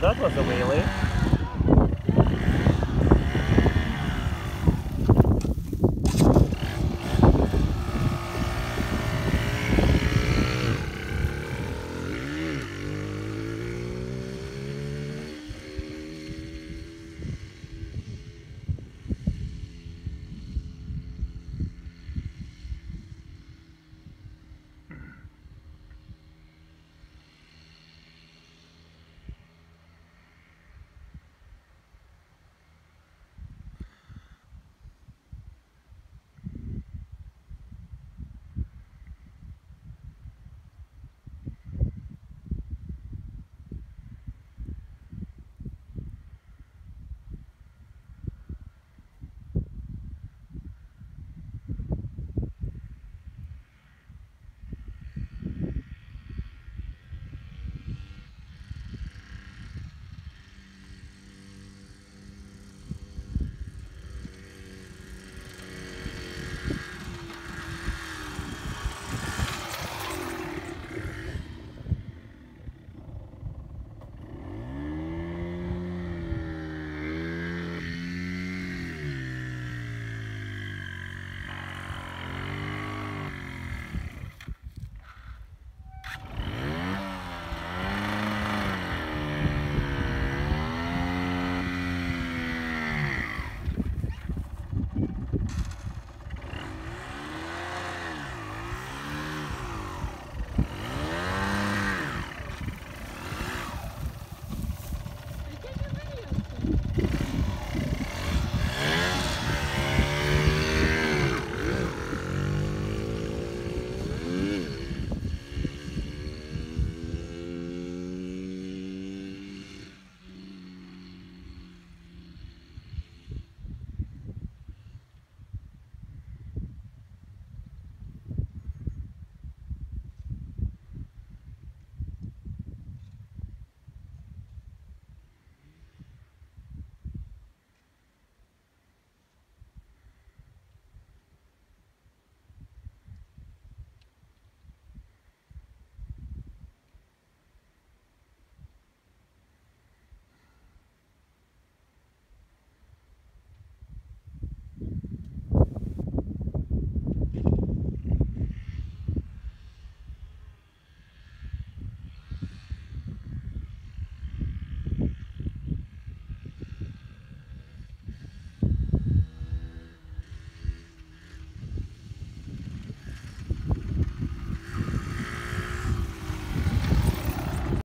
that was a wheelie.